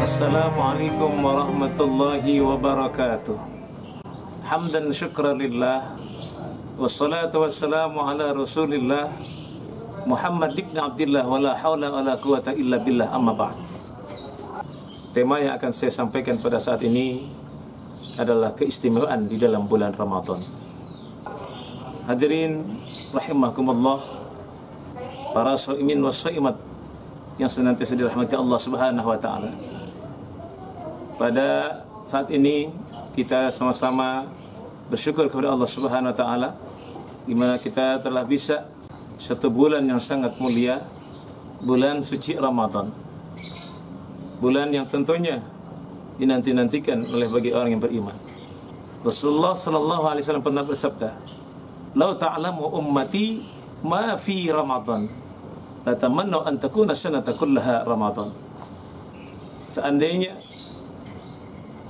Assalamualaikum warahmatullahi wabarakatuh. Hamdan syukra lillah. Wassalatu wassalamu ala rasulillah. Muhammad ibn Abdullah Wa la hawla wa la quwata illa billah amma ba'd. Tema yang akan saya sampaikan pada saat ini Adalah keistimewaan di dalam bulan Ramadan. Hadirin rahimakumullah Para sa'imin wa sa'imat Yang senantiasa dirahmati Allah subhanahu wa ta'ala pada saat ini kita sama-sama bersyukur kepada Allah Subhanahu wa taala di mana kita telah bisa satu bulan yang sangat mulia bulan suci Ramadan. Bulan yang tentunya dinanti-nantikan oleh bagi orang yang beriman. Rasulullah sallallahu alaihi wasallam pernah bersabda, "Lau ta'lamu ummati ma fi Ramadan, la tamannu an takuna sanata kullaha Ramadan." Seandainya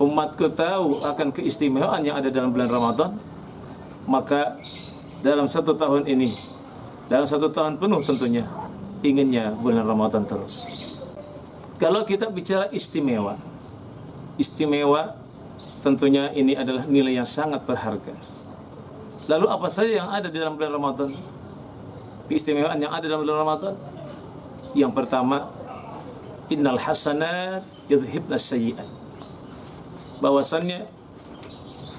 umatku tahu akan keistimewaan yang ada dalam bulan Ramadan, maka dalam satu tahun ini, dalam satu tahun penuh tentunya, inginnya bulan Ramadan terus. Kalau kita bicara istimewa, istimewa tentunya ini adalah nilai yang sangat berharga. Lalu apa saja yang ada di dalam bulan Ramadan? Keistimewaan yang ada dalam bulan Ramadan? Yang pertama, innal hasanat yudhibna sayyi'at bahwasannya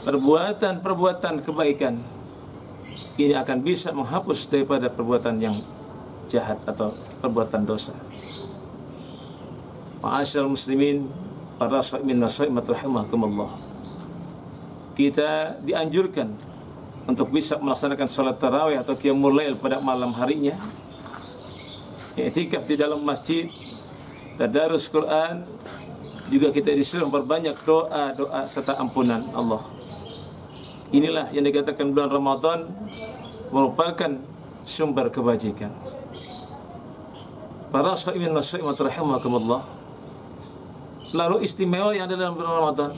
perbuatan-perbuatan kebaikan ini akan bisa menghapus daripada perbuatan yang jahat atau perbuatan dosa. Ma'asyal muslimin para sa'imin nasa'imat rahimakumullah. Kita dianjurkan untuk bisa melaksanakan salat tarawih atau qiyamul lail pada malam harinya. I'tikaf di dalam masjid, tadarus Quran, juga kita disuruh berbanyak doa-doa serta ampunan Allah. Inilah yang dikatakan bulan Ramadan merupakan sumber kebajikan. Para sahimin wasaimat rahimakumullah. Lalu istimewa yang ada dalam bulan Ramadan.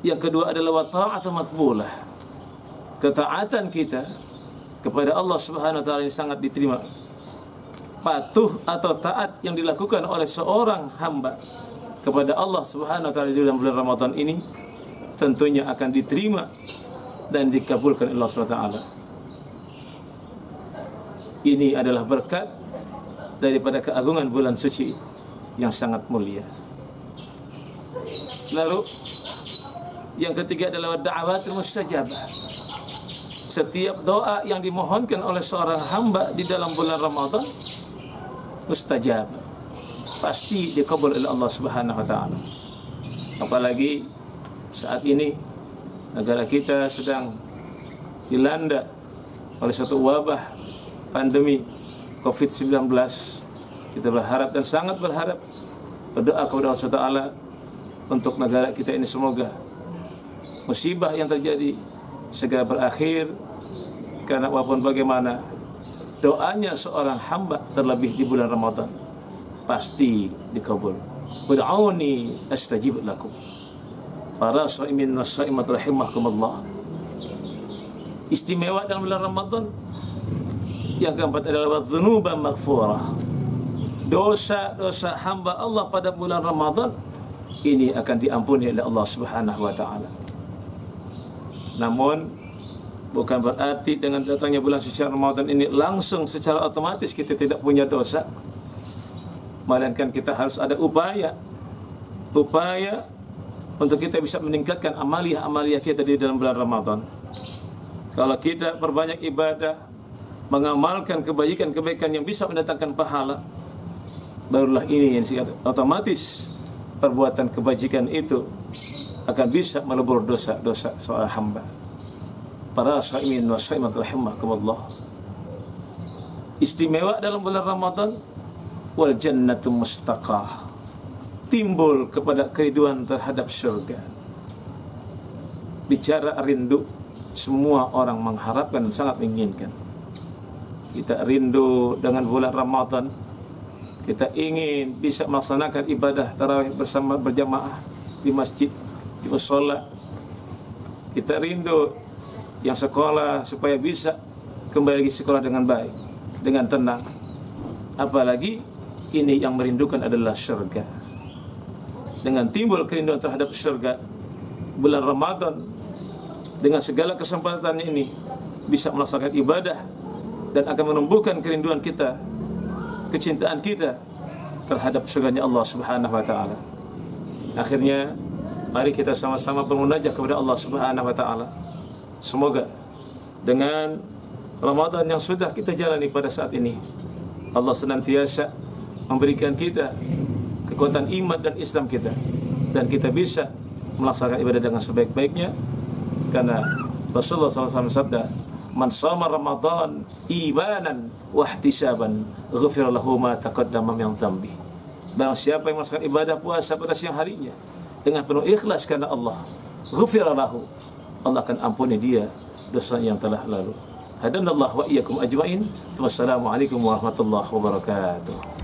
Yang kedua adalah wa ta'atu makbulah. Ketaatan kita kepada Allah Subhanahu wa taala ini sangat diterima. Patuh atau taat yang dilakukan oleh seorang hamba kepada Allah Subhanahu wa taala di dalam bulan Ramadan ini tentunya akan diterima dan dikabulkan Allah Subhanahu wa taala. Ini adalah berkat daripada keagungan bulan suci yang sangat mulia. Lalu yang ketiga adalah da'awatul mustajabah. Setiap doa yang dimohonkan oleh seorang hamba di dalam bulan Ramadan mustajab pasti dikabul oleh Allah Subhanahu wa taala. Apalagi saat ini negara kita sedang dilanda oleh satu wabah pandemi Covid-19. Kita berharap dan sangat berharap berdoa kepada Allah Taala untuk negara kita ini semoga musibah yang terjadi segera berakhir karena walaupun bagaimana doanya seorang hamba terlebih di bulan Ramadan pasti dikabul. Ber'auni astajib lakum. Para sa'imin wa sa'imat rahimahkumullah. Istimewa dalam bulan Ramadan yang keempat adalah dzunuba maghfurah. Dosa-dosa hamba Allah pada bulan Ramadan ini akan diampuni oleh Allah Subhanahu wa taala. Namun bukan berarti dengan datangnya bulan suci Ramadan ini langsung secara otomatis kita tidak punya dosa melainkan kita harus ada upaya upaya untuk kita bisa meningkatkan amaliah-amaliah kita di dalam bulan Ramadan. Kalau kita perbanyak ibadah, mengamalkan kebaikan-kebaikan yang bisa mendatangkan pahala, barulah ini yang otomatis perbuatan kebajikan itu akan bisa melebur dosa-dosa seorang hamba. Para sa'imin wa sa'imat rahimahkumullah. Istimewa dalam bulan Ramadan wal jannatu mustaqah. Timbul kepada keriduan terhadap surga bicara rindu semua orang mengharapkan sangat menginginkan. Kita rindu dengan bulan Ramadan. Kita ingin bisa melaksanakan ibadah tarawih bersama berjamaah di masjid di musola. Kita rindu yang sekolah supaya bisa kembali lagi sekolah dengan baik dengan tenang. Apalagi ini yang merindukan adalah surga. dengan timbul kerinduan terhadap surga bulan Ramadan dengan segala kesempatan ini bisa melaksanakan ibadah dan akan menumbuhkan kerinduan kita kecintaan kita terhadap surganya Allah Subhanahu wa taala. Akhirnya mari kita sama-sama bermunajat kepada Allah Subhanahu wa taala. Semoga dengan Ramadan yang sudah kita jalani pada saat ini Allah senantiasa memberikan kita kekuatan iman dan Islam kita. Dan kita bisa melaksanakan ibadah dengan sebaik-baiknya karena Rasulullah SAW sabda man sama Ramadan imanan wa ihtisaban ghufira lahu ma taqaddama min dhanbi. Barang siapa yang melaksanakan ibadah puasa pada siang harinya dengan penuh ikhlas karena Allah ghufira lahu Allah akan ampuni dia dosa yang telah lalu. Hadanallahu wa iyyakum ajmain. Wassalamu alaikum warahmatullahi wabarakatuh